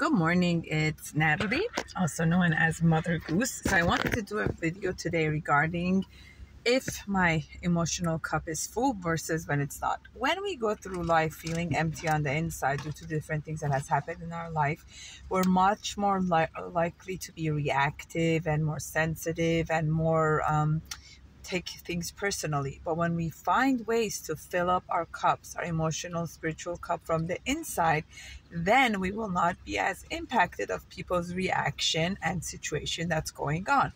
Good morning, it's Natalie, also known as Mother Goose. So, I wanted to do a video today regarding if my emotional cup is full versus when it's not. When we go through life feeling empty on the inside due to different things that has happened in our life, we're much more li- likely to be reactive and more sensitive and more um, take things personally. But when we find ways to fill up our cups, our emotional, spiritual cup from the inside, then we will not be as impacted of people's reaction and situation that's going on.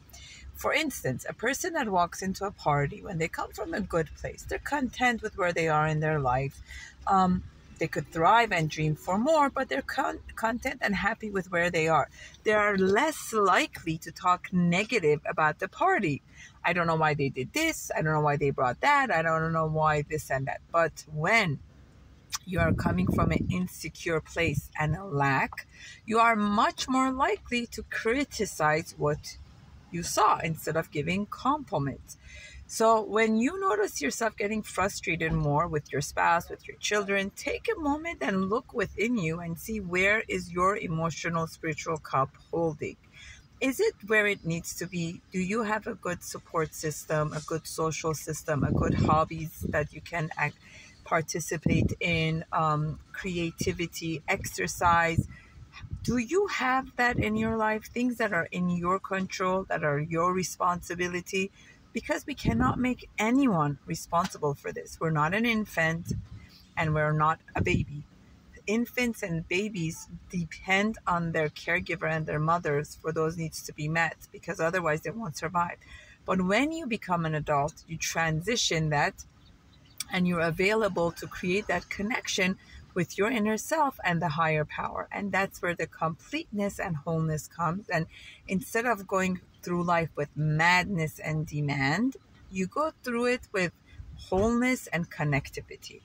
For instance, a person that walks into a party when they come from a good place, they're content with where they are in their life. Um, they could thrive and dream for more, but they're con- content and happy with where they are. They are less likely to talk negative about the party. I don't know why they did this. I don't know why they brought that. I don't know why this and that. But when you are coming from an insecure place and a lack, you are much more likely to criticize what you saw instead of giving compliments. So when you notice yourself getting frustrated more with your spouse, with your children, take a moment and look within you and see where is your emotional spiritual cup holding. Is it where it needs to be? Do you have a good support system, a good social system, a good hobbies that you can act, participate in, um, creativity, exercise? Do you have that in your life? Things that are in your control, that are your responsibility? because we cannot make anyone responsible for this. We're not an infant and we're not a baby. Infants and babies depend on their caregiver and their mothers for those needs to be met because otherwise they won't survive. But when you become an adult, you transition that and you're available to create that connection with your inner self and the higher power. And that's where the completeness and wholeness comes. And instead of going through life with madness and demand, you go through it with wholeness and connectivity.